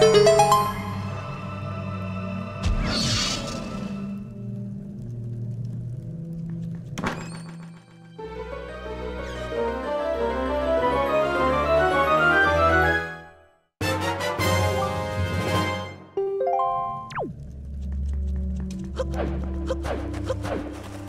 Hup, hup, hup, hup.